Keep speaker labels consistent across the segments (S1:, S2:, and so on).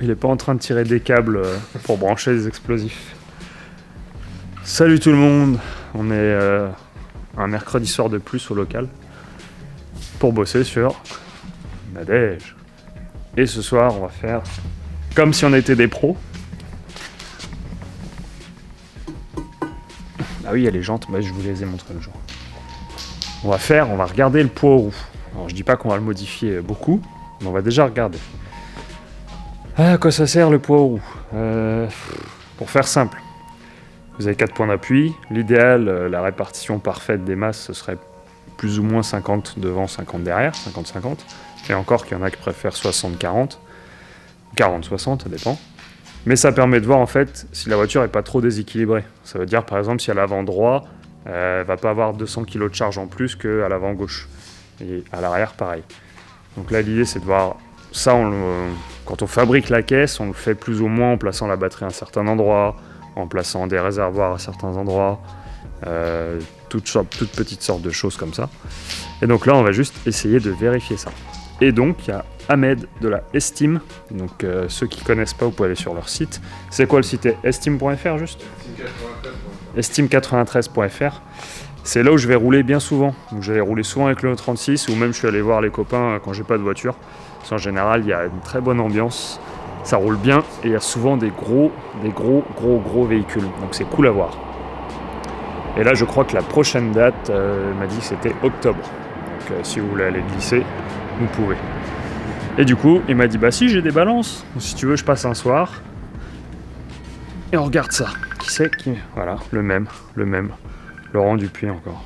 S1: il est pas en train de tirer des câbles euh, pour brancher les explosifs. Salut tout le monde, on est euh, un mercredi soir de plus au local pour bosser sur Nadège. Et ce soir, on va faire comme si on était des pros. Ah oui, il y a les jantes, bah, je vous les ai montrées le jour. On va faire, on va regarder le poids aux roues. Alors je dis pas qu'on va le modifier beaucoup, mais on va déjà regarder. Ah, à quoi ça sert le poids roues Euh, Pour faire simple, vous avez 4 points d'appui. L'idéal, euh, la répartition parfaite des masses, ce serait plus ou moins 50 devant, 50 derrière, 50-50. Et encore qu'il y en a qui préfèrent 60-40, 40-60, ça dépend. Mais ça permet de voir en fait si la voiture est pas trop déséquilibrée. Ça veut dire par exemple si à l'avant droit, euh, elle va pas avoir 200 kg de charge en plus qu'à l'avant gauche. Et à l'arrière, pareil. Donc là, l'idée c'est de voir ça. On le- quand on fabrique la caisse, on le fait plus ou moins en plaçant la batterie à un certain endroit, en plaçant des réservoirs à certains endroits, euh, toutes, sortes, toutes petites sortes de choses comme ça. Et donc là, on va juste essayer de vérifier ça. Et donc, il y a Ahmed de la Estime. Donc, euh, ceux qui connaissent pas, vous pouvez aller sur leur site. C'est quoi le site? Estime.fr juste? Estime93.fr. C'est là où je vais rouler bien souvent. Donc, je vais rouler souvent avec le 36 ou même je suis allé voir les copains euh, quand j'ai pas de voiture. Parce qu'en général, il y a une très bonne ambiance. Ça roule bien et il y a souvent des gros, des gros, gros, gros véhicules. Donc, c'est cool à voir. Et là, je crois que la prochaine date, euh, m'a dit que c'était octobre. Donc, euh, si vous voulez aller glisser, vous pouvez. Et du coup, il m'a dit Bah, si, j'ai des balances. Si tu veux, je passe un soir. Et on regarde ça. Qui c'est qui? Voilà, le même, le même. Laurent Dupuis encore.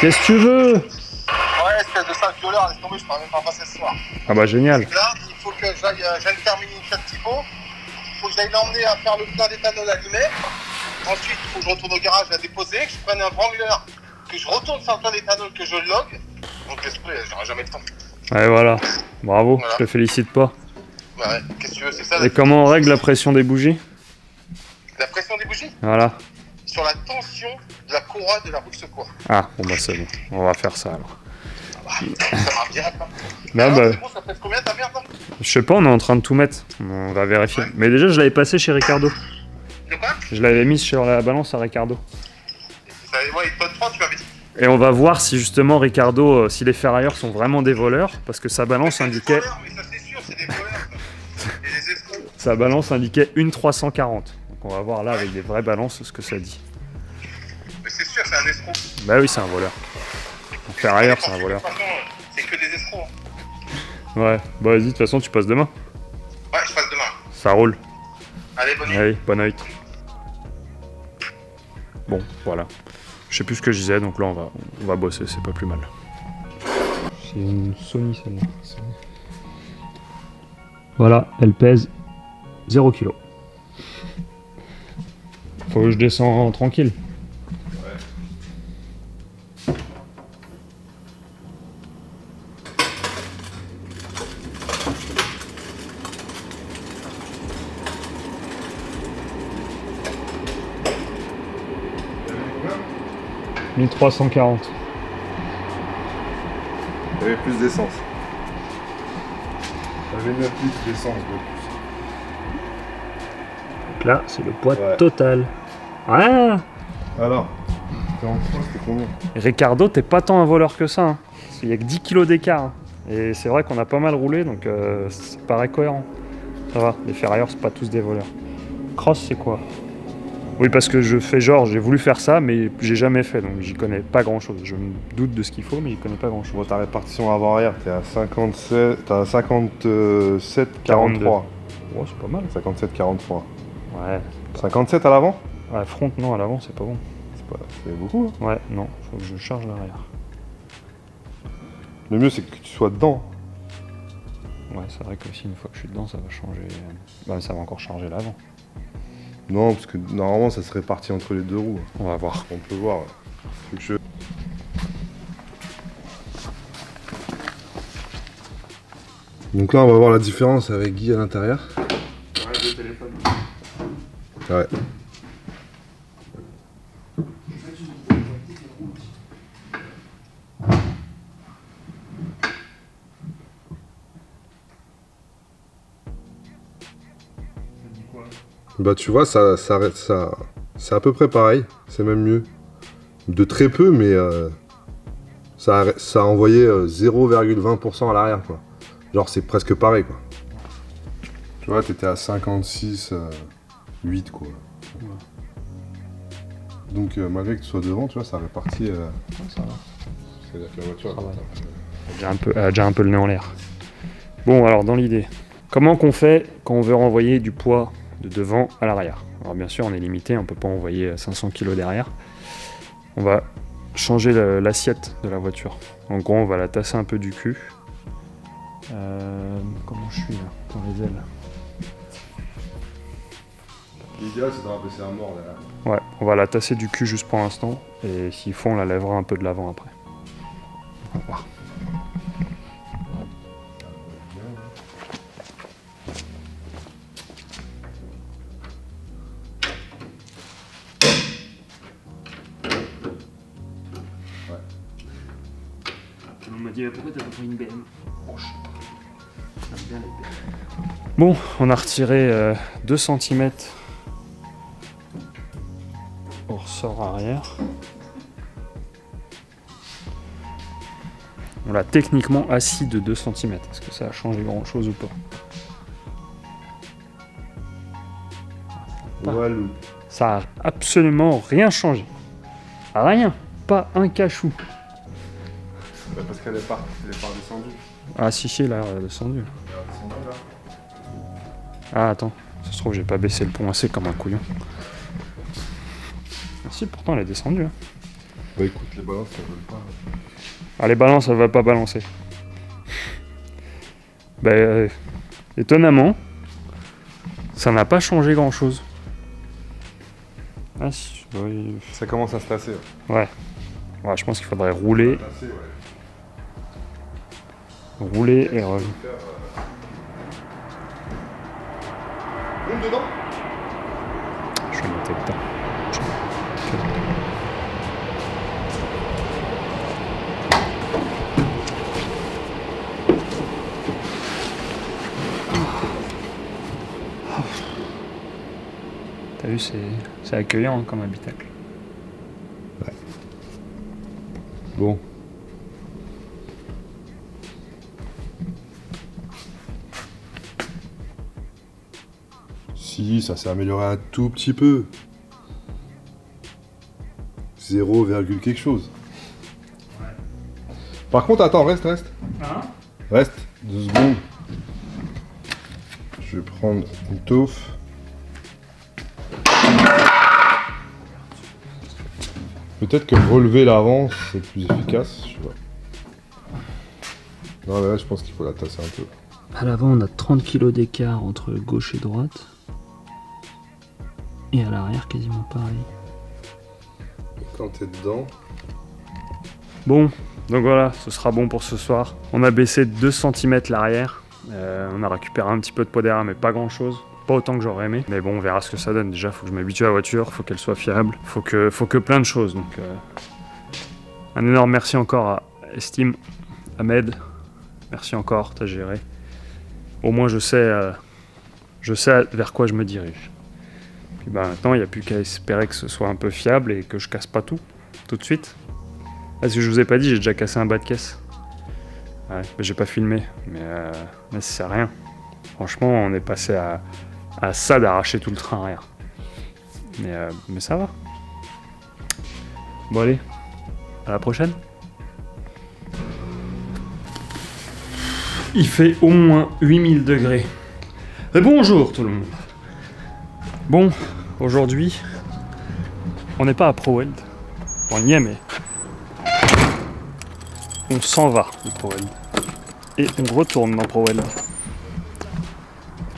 S1: Qu'est-ce que tu veux?
S2: Ouais, espèce de sale violeur, laisse tomber, je pourrais même pas passer ce soir.
S1: Ah bah génial.
S2: Là, il faut que j'aille terminer une petite typo. Il faut que j'aille l'emmener à faire le plein d'éthanol allumé. Ensuite, il faut que je retourne au garage la déposer, que je prenne un wrangler, que je retourne faire le plein d'éthanol, que je log. Donc tomber, j'aurai jamais le temps.
S1: Ouais, voilà. Bravo,
S2: Voilà.
S1: je te félicite pas.
S2: Ouais, qu'est-ce que tu veux, c'est ça
S1: Et comment on règle la pression des bougies?
S2: La pression des bougies?
S1: Voilà.
S2: Sur la tension de la courroie de la roue de secours.
S1: Ah, bon bah c'est bon. On va faire ça alors.
S2: Ça marche direct, hein. Alors,
S1: bah,
S2: c'est bon, ça pèse combien ta merde là
S1: je sais pas, on est en train de tout mettre. On va vérifier. Mais déjà, je l'avais passé chez Ricardo.
S2: De quoi
S1: Je l'avais mis sur la balance à Ricardo.
S2: ça, Ouais, il te donne 3, tu m'avais dit.
S1: Et on va voir si justement Ricardo, euh, si les ferrailleurs sont vraiment des voleurs, parce que sa balance indiquait,
S2: voleurs, Mais ça, c'est sûr, c'est des voleurs. ça. Et des escrocs.
S1: sa balance indiquait une 340. Donc on va voir là avec des vraies balances ce que ça dit.
S2: Mais c'est sûr, c'est un escroc.
S1: Bah oui, c'est un voleur. Un ferrailleur, c'est un voleur.
S2: c'est que des escrocs. hein.
S1: Ouais, bah vas-y, de toute façon, tu passes demain.
S2: Ouais, je passe demain.
S1: Ça roule.
S2: Allez, bonne nuit.
S1: Allez, bonne nuit. Bon, voilà. Je sais plus ce que je disais, donc là, on va, on va bosser, c'est pas plus mal. C'est une Sony celle-là. Voilà, elle pèse 0 kg. Faut que je descends tranquille.
S3: T'avais
S1: 1340.
S3: T'avais plus d'essence. T'avais 9 litres d'essence de plus.
S1: Donc là, c'est le poids
S3: Ouais.
S1: total. Ah
S3: Alors combien
S1: Ricardo, t'es pas tant un voleur que ça. hein. Il y a que 10 kilos d'écart. hein. Et c'est vrai qu'on a pas mal roulé, donc euh, ça paraît cohérent. Ça va, les ferrailleurs, c'est pas tous des voleurs. Cross, c'est quoi? Oui, parce que je fais genre, j'ai voulu faire ça, mais j'ai jamais fait, donc j'y connais pas grand chose. Je me doute de ce qu'il faut, mais j'y connais pas grand chose.
S3: Bon, ta répartition avant-arrière, t'es à 57, t'as 57, 43.
S1: Ouais, c'est pas mal.
S3: 57, 43.
S1: Ouais.
S3: 57 à l'avant
S1: À front, non, à l'avant, c'est pas bon.
S3: C'est pas... c'est beaucoup. hein.
S1: Ouais, non, faut que je charge l'arrière.
S3: Le mieux, c'est que tu sois dedans.
S1: Ouais, c'est vrai que si une fois que je suis dedans, ça va changer. Bah, ça va encore charger l'avant.
S3: Non, parce que normalement, ça se répartit entre les deux roues.
S1: On va voir.
S3: On peut voir. Faut que je... Donc là, on va voir la différence avec Guy à l'intérieur. Ouais. Bah tu vois, ça, ça, ça, c'est à peu près pareil. C'est même mieux. De très peu, mais euh, ça, ça a envoyé euh, 0,20% à l'arrière, quoi. Genre, c'est presque pareil, quoi. Tu vois, t'étais à 56, euh, 8, quoi. Donc, euh, malgré que tu sois devant, tu vois, ça répartit. euh,
S1: ça va.
S3: C'est-à-dire que la voiture,
S1: Ah ouais. Elle a déjà un peu, elle a déjà un peu le nez en l'air. Bon, alors dans l'idée, comment qu'on fait quand on veut renvoyer du poids de devant à l'arrière? Alors bien sûr, on est limité, on peut pas envoyer 500 kg derrière. On va changer l'assiette de la voiture. En gros, on va la tasser un peu du cul. Euh, comment je suis là Dans les ailes.
S3: L'idéal, c'est de rabaisser à mort, derrière.
S1: Ouais, on va la tasser du cul juste pour l'instant. Et s'il faut, on la lèvera un peu de l'avant après. On va voir. Tout le monde m'a dit pourquoi t'as pas pris une BM? Bon, on a retiré 2 cm ressort arrière. On l'a techniquement assis de 2 cm. Est-ce que ça a changé grand chose ou pas Pas. Ça a absolument rien changé. Rien. Pas un cachou.
S3: Bah, parce qu'elle est pas, elle est pas redescendue.
S1: Ah si si, là, elle est descendu.
S3: Elle est redescendue, là.
S1: Ah attends, ça se trouve j'ai pas baissé le pont assez comme un couillon. Si pourtant elle est descendue. hein.
S3: Bah écoute, les balances, ça veulent pas.
S1: Ah les balances elles veulent pas balancer. Ben euh, étonnamment, ça n'a pas changé grand chose. Ah si, oui.
S3: Ça commence à se tasser.
S1: Ouais, je pense qu'il faudrait rouler,
S3: Tasser, ouais.
S1: rouler et re-
S3: Monte dedans
S1: Je vais monter dedans. C'est accueillant comme habitacle.
S3: Bon. Si, ça s'est amélioré un tout petit peu. 0, virgule quelque chose. Par contre, attends, reste, reste.
S1: Hein?
S3: Reste, deux secondes. Je vais prendre une taufe. Peut-être que relever l'avant, c'est plus efficace, je sais pas. Non, mais là, je pense qu'il faut la tasser un peu.
S1: À l'avant, on a 30 kg d'écart entre gauche et droite. Et à l'arrière, quasiment pareil.
S3: Et quand t'es dedans,
S1: Bon, donc voilà, ce sera bon pour ce soir. On a baissé de 2 cm l'arrière. Euh, on a récupéré un petit peu de poids derrière, mais pas grand chose. Pas autant que j'aurais aimé. Mais bon, on verra ce que ça donne. Déjà, faut que je m'habitue à la voiture, faut qu'elle soit fiable, faut que, faut que plein de choses. Donc, euh, un énorme merci encore à Estime, Ahmed. Merci encore, t'as géré. Au moins, je sais, euh, je sais vers quoi je me dirige. Puis bah, maintenant, il n'y a plus qu'à espérer que ce soit un peu fiable et que je casse pas tout, tout de suite. Parce que je vous ai pas dit, j'ai déjà cassé un bas de caisse. J'ai pas filmé, mais, euh, mais ça sert à rien. Franchement, on est passé à, à ça d'arracher tout le train arrière. Mais, euh, mais ça va. Bon allez, à la prochaine. Il fait au moins 8000 degrés. Et bonjour tout le monde. Bon, aujourd'hui, on n'est pas à ProWeld. On y est, mais on s'en va de ProWeld. Et on retourne dans ProWeld.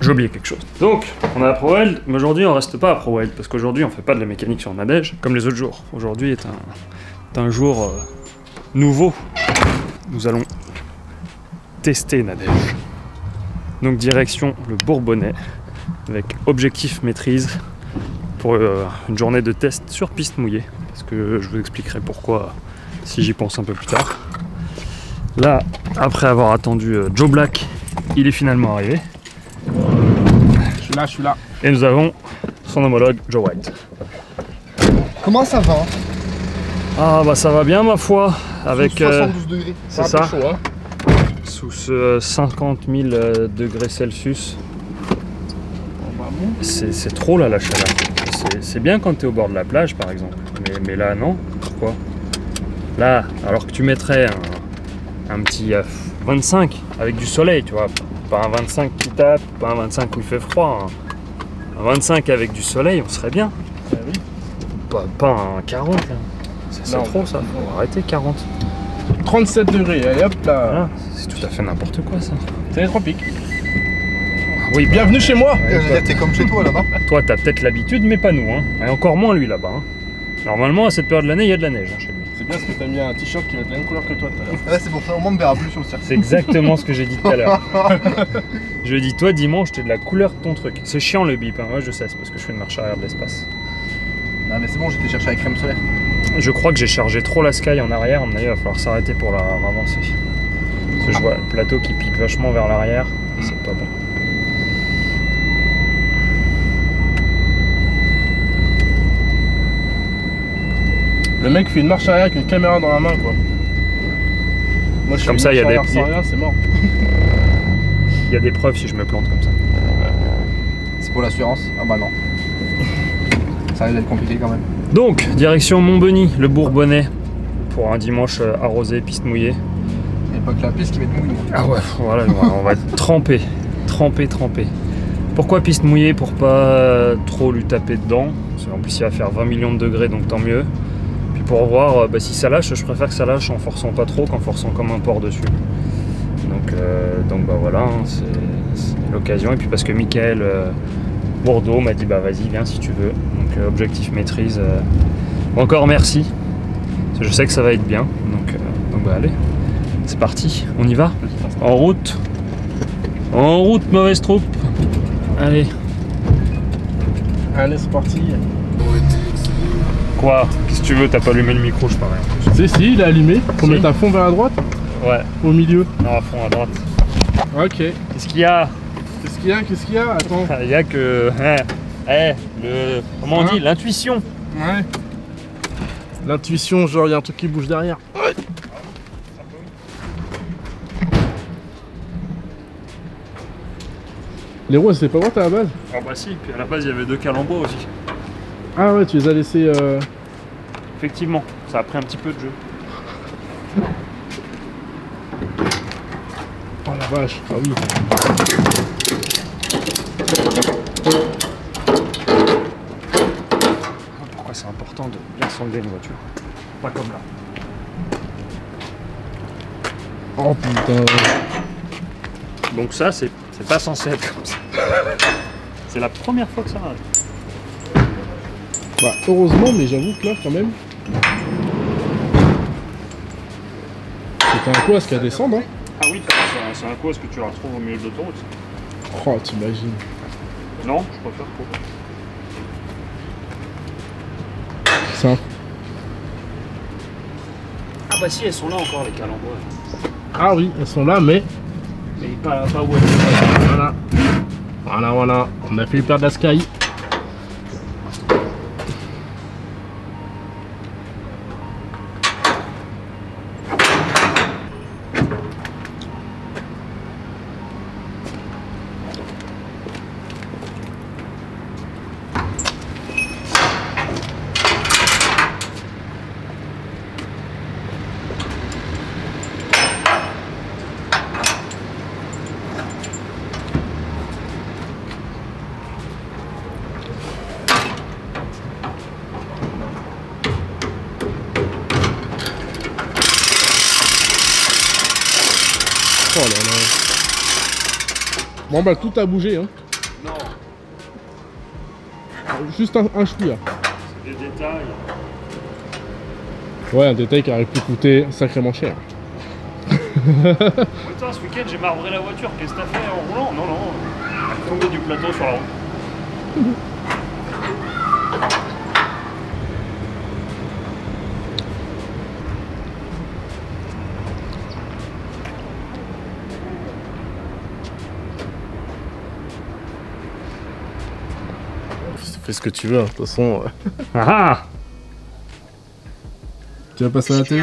S1: J'ai oublié quelque chose. Donc, on est à ProWeld, mais aujourd'hui on reste pas à ProWeld, parce qu'aujourd'hui on fait pas de la mécanique sur Nadège, comme les autres jours. Aujourd'hui est un, est un jour euh, nouveau. Nous allons tester Nadège. Donc direction le Bourbonnais, avec objectif maîtrise, pour euh, une journée de test sur piste mouillée, parce que je vous expliquerai pourquoi si j'y pense un peu plus tard. Là, après avoir attendu euh, Joe Black, il est finalement arrivé.
S4: Je suis là, je suis là.
S1: Et nous avons son homologue Joe White.
S4: Comment ça va?
S1: Ah bah ça va bien ma foi, avec
S4: Sous
S1: euh,
S4: 72 degrés.
S1: c'est
S4: un peu
S1: ça.
S4: chaud, hein.
S1: sous ce 50 000 euh, degrés Celsius. C'est trop là la chaleur. C'est- C'est bien quand tu es au bord de la plage par exemple, mais, mais là non. Pourquoi? Là, alors que tu mettrais un, un petit euh, 25 avec du soleil, tu vois, pas un 25 qui tape, pas un 25 où il fait froid, un, un 25 avec du soleil, on serait bien.
S4: Ah oui.
S1: Pas, pas un 40 là. C'est trop ça, faut arrêter 40.
S4: 37 degrés, allez hop là.
S1: Voilà, c'est tout à fait n'importe quoi ça.
S4: C'est les tropiques.
S1: Oui, bah,
S4: Bienvenue chez moi
S1: Ouais, toi,
S5: T'es comme chez toi là-bas
S1: Toi, t'as peut-être l'habitude, mais pas nous. Hein. Et encore moins lui là-bas. hein. Normalement, à cette période de l'année, il y a de la neige hein, chez lui.
S4: Bien parce que t'as mis un t-shirt qui va être la même couleur que toi tout à l'heure.
S5: Ouais, c'est pour ça, au moins on me verra plus sur le circuit.
S1: C'est exactement ce que j'ai dit tout à l'heure. je dis, toi, dimanche, t'es de la couleur de ton truc. C'est chiant le bip. Hein. Ouais, je sais, c'est parce que je fais une marche arrière de l'espace.
S5: Non, mais c'est bon, j'étais chercher avec crème solaire.
S1: Je crois que j'ai chargé trop la Sky en arrière. Avis, il va falloir s'arrêter pour la avancer. Parce que je vois le plateau qui pique vachement vers l'arrière. C'est pas bon.
S4: Le mec fait une marche arrière avec une caméra dans la main quoi. Moi je
S1: Comme ça, il y a des-
S4: c'est mort.
S1: Il y a des preuves si je me plante comme ça.
S5: C'est pour l'assurance Ah bah non. Ça risque d'être compliqué quand même.
S1: Donc, direction Montbeny, le Bourbonnais, pour un dimanche euh, arrosé, piste mouillée.
S5: Et pas que la piste qui va être mouillée.
S1: Ah ouais, voilà, on va tremper, tremper, tremper. Pourquoi piste mouillée? Pour pas euh, trop lui taper dedans. Parce qu'en plus, il va faire 20 millions de degrés, donc tant mieux. Pour voir euh, bah, si ça lâche, je préfère que ça lâche en forçant pas trop qu'en forçant comme un porc dessus. Donc, euh, donc bah voilà, hein, c'est l'occasion. Et puis parce que Michael euh, Bourdeau m'a dit bah vas-y, viens si tu veux. Donc objectif maîtrise. encore merci. Je sais que ça va être bien. Donc, donc bah allez, c'est parti, on y va En route En route, mauvaise troupe Allez.
S4: Allez c'est parti.
S1: Quoi Qu'est-ce que tu veux T'as pas allumé le micro, je parie.
S4: Si si il est allumé. Faut
S1: Si.
S4: mettre à fond vers la droite,
S1: Ouais,
S4: au milieu.
S1: non, à fond, à droite.
S4: Ok.
S1: Qu'est-ce qu'il y a?
S4: Qu'est-ce qu'il y a Qu'est-ce qu'il y a? Attends.
S1: Il y a que... hein, eh, le... Comment on
S4: Hein
S1: dit L'intuition
S4: Ouais. L'intuition, genre il y a un truc qui bouge derrière. Les roues, s'étaient pas mortes à la base?
S1: Ah bah si, puis à la base, il y avait deux calembours aussi.
S4: Ah ouais, tu les as laissés. euh,
S1: Effectivement, ça a pris un petit peu de jeu.
S4: Oh la vache, ah oui.
S1: Pourquoi c'est important de bien sonder une voiture Pas comme là.
S4: Oh putain.
S1: Donc ça, c'est c'est pas censé être comme ça. C'est la première fois que ça arrive.
S4: Bah heureusement, mais j'avoue que là quand même. C'était un coup à ce qu'à descendre, hein.
S1: Ah oui, c'est un- c'est un coup, est-ce que tu la retrouves au milieu de l'autoroute
S4: Oh, t'imagines.
S1: Non, je préfère.
S4: C'est un...
S1: Ah bah si, elles sont là encore, les calembours.
S4: Ah oui, elles sont là, mais.
S1: Mais pas, pas où
S4: Voilà. Voilà, voilà. On a fait le perdre de la Sky. Oh là là. Bon bah tout a bougé hein.
S1: Non,
S4: Juste un, un chouïa.
S1: c'est des détails.
S4: Ouais, un détail qui aurait pu coûter sacrément cher.
S1: Putain, ce week-end, j'ai marbré la voiture. Qu'est-ce que t'as fait en roulant? Non, non. Tomber du plateau sur la route.
S4: fais ce que tu veux, hein. de toute façon. euh.
S1: Ah ah
S4: Tu vas passer à la télé?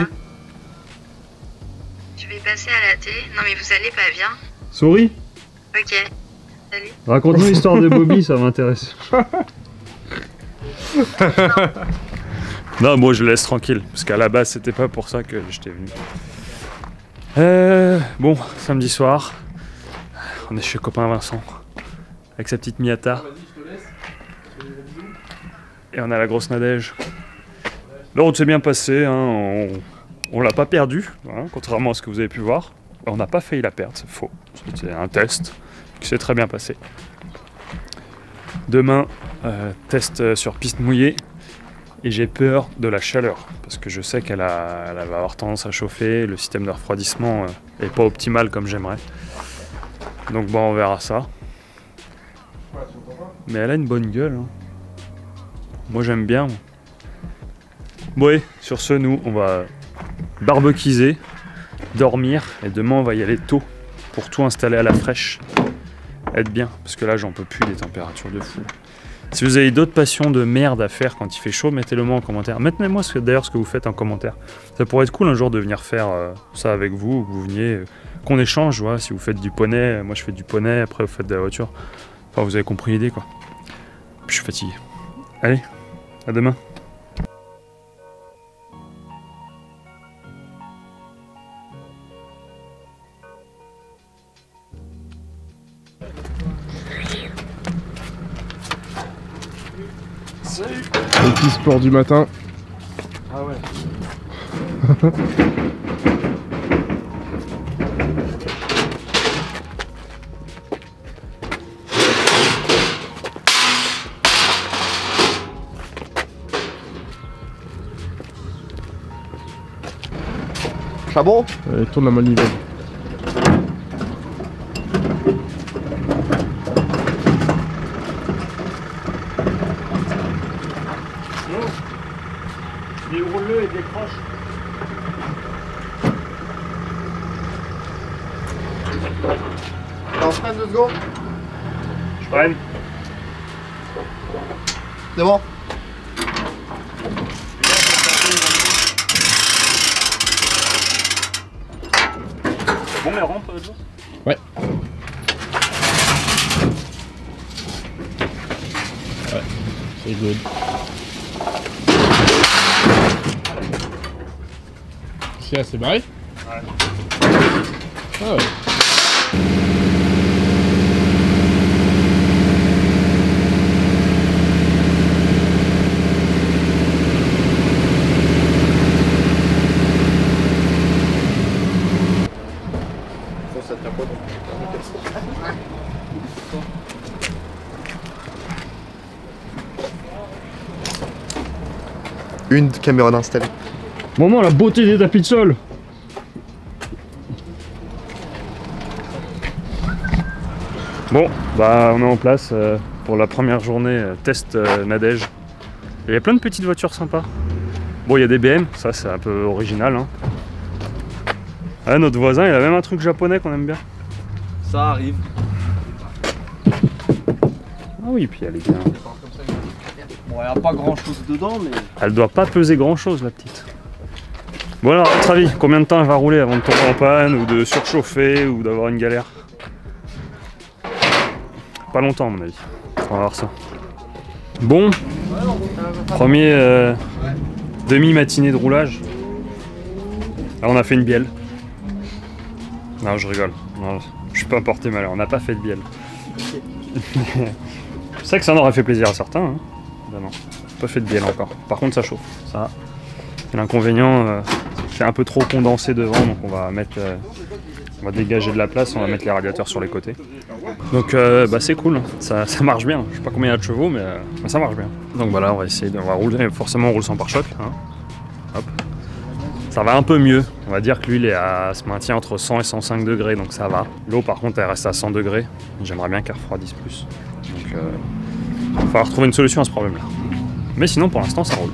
S6: Je vais passer à la télé. Non mais vous allez pas bien.
S1: Souris?
S6: Ok. Salut.
S1: Raconte-nous l'histoire de Bobby, ça m'intéresse. non, moi je le laisse tranquille, parce qu'à la base c'était pas pour ça que j'étais venu. Euh, bon, samedi soir, on est chez copain Vincent, avec sa petite Miata. Et on a la grosse Nadège. La route s'est bien passée, hein, on, on l'a pas perdue, hein, contrairement à ce que vous avez pu voir. On n'a pas failli la perdre, c'est faux. C'était un test qui s'est très bien passé. Demain, euh, test euh, sur piste mouillée. Et j'ai peur de la chaleur, parce que je sais qu'elle va avoir tendance à chauffer, le système de refroidissement euh, est pas optimal comme j'aimerais. Donc bon, on verra ça. Mais elle a une bonne gueule. hein. Moi j'aime bien. Bon, et sur ce, nous, on va barbecuiser, dormir, et demain on va y aller tôt pour tout installer à la fraîche. Être bien, parce que là j'en peux plus des températures de fou. Si vous avez d'autres passions de merde à faire quand il fait chaud, mettez-le moi en commentaire. Mettez-moi d'ailleurs ce que vous faites en commentaire. Ça pourrait être cool un jour de venir faire euh, ça avec vous, que vous veniez, euh, qu'on échange, si vous faites du poney, moi je fais du poney, après vous faites de la voiture. Enfin vous avez compris l'idée quoi. Je suis fatigué. Allez, à demain.
S4: Le petit sport du matin.
S1: Ah ouais.
S5: Chabon
S4: Allez, tourne la manivelle.
S1: Déroule-le et décroche.
S5: On freine deux secondes?
S1: Je freine.
S5: C'est bon
S1: Bon les rampes, Joe
S4: C'est good. Barré
S1: Ouais.
S4: Ah ouais.
S5: Une caméra d'installée.
S1: Moment la beauté des tapis de sol Bon, bah on est en place euh, pour la première journée euh, test euh, Nadège. Il y a plein de petites voitures sympas. Bon, il y a des BM, ça c'est un peu original. Hein. Ah, notre voisin, il a même un truc japonais qu'on aime bien.
S5: Ça arrive.
S1: Ah oui, puis elle est bien.
S5: Bon, n'y a pas grand chose dedans, mais.
S1: Elle doit pas peser grand chose, la petite. Bon alors, à votre avis, combien de temps elle va rouler avant de tomber en panne ou de surchauffer ou d'avoir une galère? Pas longtemps, à mon avis. On va voir ça. Bon, premier euh, demi-matinée de roulage. Là, on a fait une bielle. Non, je rigole. Je suis pas porté malheur. On n'a pas fait de bielle. je sais que ça en aurait fait plaisir à certains. Hein. Non, pas fait de bielle encore. Par contre, ça chauffe. Ça. L'inconvénient, euh, un peu trop condensé devant, donc on va mettre, euh, on va dégager de la place, on va mettre les radiateurs sur les côtés. Donc euh, bah, c'est cool, ça, marche bien. Je sais pas combien il y a de chevaux, mais, euh, mais ça marche bien. Donc voilà, on va essayer de, on va rouler. Forcément, on roule sans pare-choc. hein. Hop. Ça va un peu mieux. On va dire que à, se maintient entre 100 et 105 degrés, donc ça va. L'eau, par contre, elle reste à 100 degrés. J'aimerais bien qu'elle refroidisse plus. Donc, il va falloir trouver une solution à ce problème-là. Mais sinon, pour l'instant, ça roule.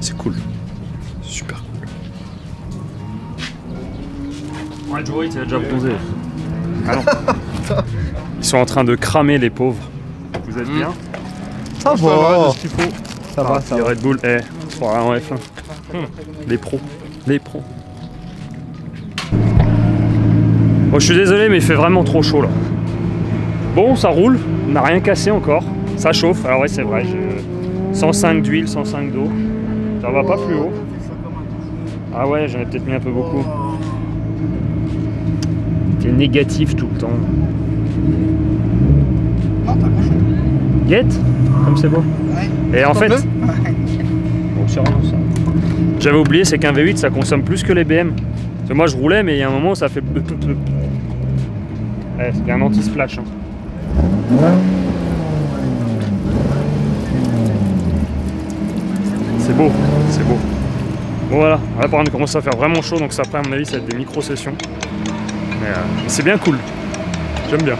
S1: C'est cool. Super cool. Ouais, Joey, tu as déjà posé. Ah non. Ils sont en train de cramer les pauvres. Vous êtes bien
S5: Ça
S4: Ça va,
S5: va.
S4: c'est ce qu'il faut.
S5: Ça va, ça
S1: Les
S5: va.
S1: Red Bull, eh, pour en F1. Les pros. Les pros. Bon, je suis désolé, mais il fait vraiment trop chaud là. Bon, ça roule, on n'a rien cassé encore. Ça chauffe, alors ouais, c'est vrai. je- 105 d'huile, 105 d'eau. Ça va pas plus haut. Ah ouais, j'en ai peut-être mis un peu beaucoup. T'es négatif tout le temps.
S5: Non, t'as pas chaud.
S1: Guette Comme c'est beau.
S5: Ouais.
S1: Et en fait,
S5: peu
S1: Bon, c'est vraiment ça. J'avais oublié, c'est qu'un V8 ça consomme plus que les BM. Parce que moi je roulais, mais il y a un moment ça fait. Ouais, c'est un anti-splash. hein. C'est beau, c'est beau. Bon voilà, là par contre il commence à faire vraiment chaud, donc ça après à mon avis ça va être des micro-sessions. C'est bien cool. J'aime bien.